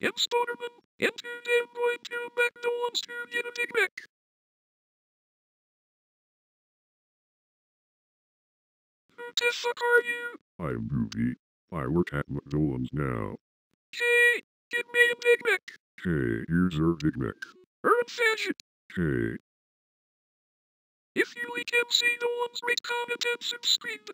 and Spoderman, and today I'm going to McDonald's to get a Big Mac. Who the fuck are you? I'm Ruby. I work at McDonald's now. Hey, get me a Big Mac. Hey, here's our Big Mac. Earn fashion. Hey, If you can see the ones, rate, comment, and subscribe.